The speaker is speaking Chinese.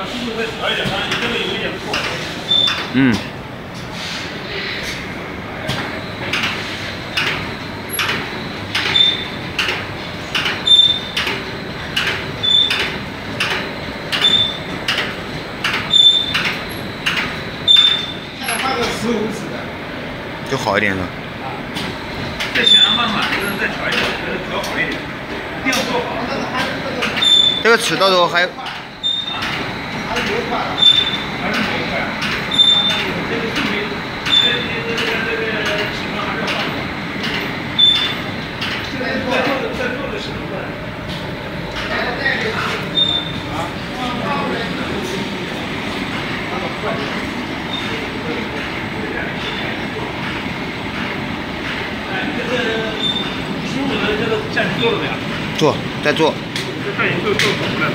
把速度再调一点，啊，你这个有一点破。嗯。十五尺的，就好一点了。再想想办法，就是再调一点，就是调好一点，一定要做好。这个尺到时候还。还是油快，还是油快。这个距离，这这这个这个尺寸还是要放的。现在在做的在做的什么呢？啊？哎，这个十五的这个站做了没有？做，在做。这看你做做出来没？